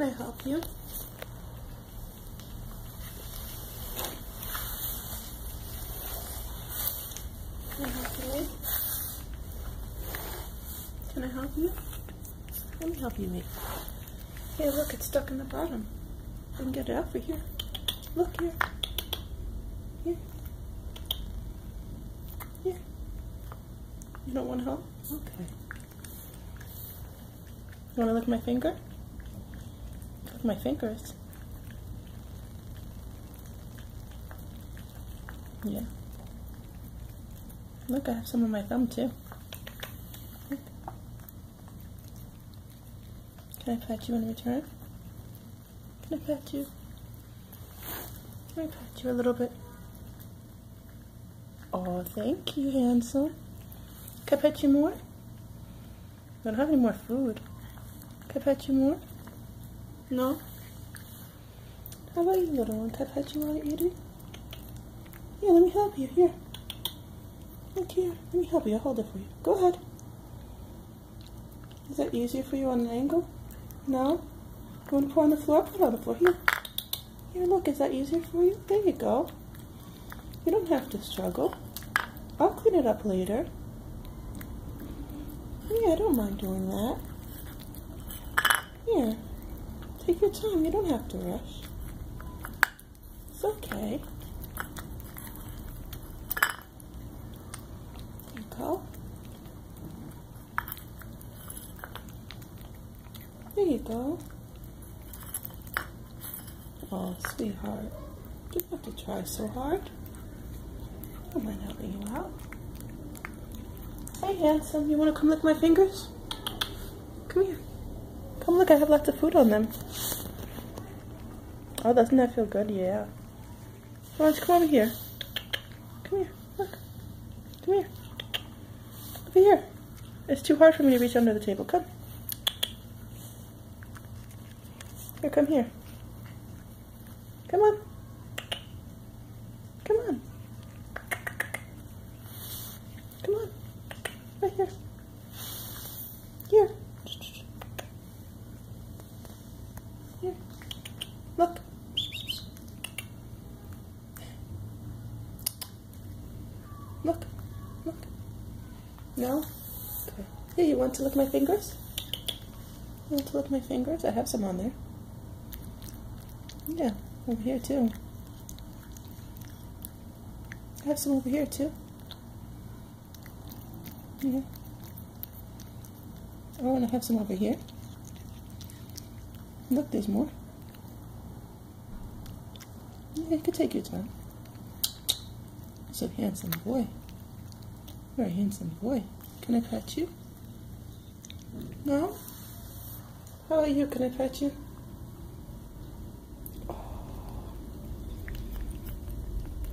Can I help you? Can I help you? Can I help you? Let me help you, mate. Here, look, it's stuck in the bottom. I can get it out for here. Look here. Here. Here. You don't want to help? Okay. You want to lick my finger? My fingers. Yeah. Look, I have some on my thumb too. Can I pat you in return? Can I pat you? Can I pat you a little bit? Oh, thank you, handsome. Can I pet you more? I don't have any more food. Can I pet you more? No? How about you, little one? I pet you want to eat it? Here, let me help you. Here. Look here. Let me help you. I'll hold it for you. Go ahead. Is that easier for you on an angle? No? You want to put on the floor? Put on the floor. Here. Here, look. Is that easier for you? There you go. You don't have to struggle. I'll clean it up later. Yeah, I don't mind doing that. Here. Take your time. You don't have to rush. It's okay. There you go. There you go. Oh, sweetheart. You don't have to try so hard. I don't mind helping you out. Hey, handsome. You want to come lick my fingers? Come here. Come look, I have lots of food on them. Oh, doesn't that feel good? Yeah. Why don't you come over here? Come here. Look. Come here. Over here. It's too hard for me to reach under the table. Come. Here, come here. Come on. Come on. Come on. Right here. Here. Here. Look. Look. Look. No? Okay. Here, you want to lick my fingers? You want to lick my fingers? I have some on there. Yeah, over here too. I have some over here too. Yeah. Oh, I have some over here. Look, there's more. Yeah, you could take your time. It's a handsome boy. You're a handsome boy. Can I pet you? No? How are you? Can I pet you?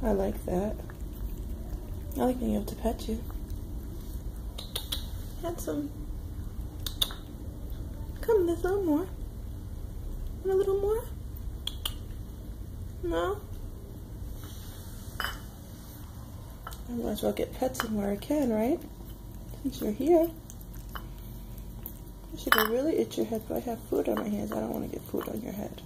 I like that. I like being able to pet you. Handsome. Come, there's a little more. Want a little more? No? I might as well get pets in where I can, right? Since you're here. I should go really itch your head, but I have food on my hands. I don't want to get food on your head.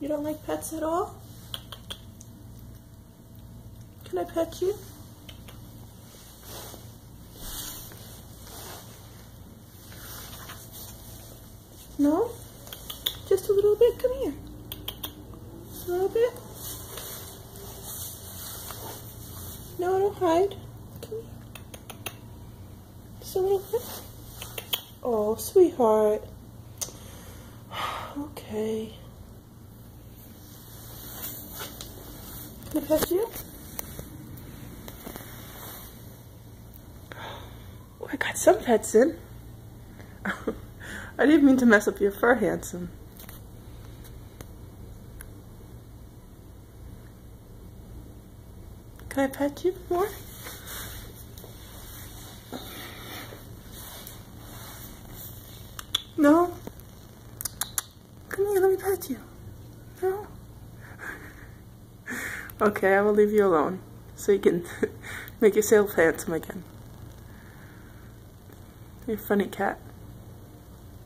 You don't like pets at all? Can I pet you? No? Just a little bit? Come here. A little bit? No, don't hide. Come here. Just a little bit? Oh, sweetheart. Okay. Can I pet you? Oh, I got some pets in. I didn't mean to mess up your fur, handsome. Can I pet you more? No? Come here, let me pet you. No? Okay, I will leave you alone. so you can make yourself handsome again. You're a funny cat.